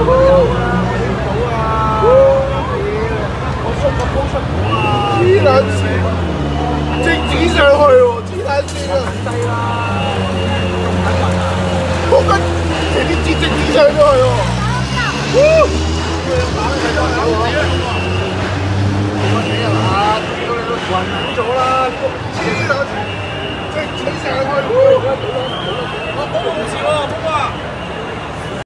我啊，好啊，好！我出个高啊，我个高速，直接上去喎，天啊！真低啦，咁简单啊？直接上去喎？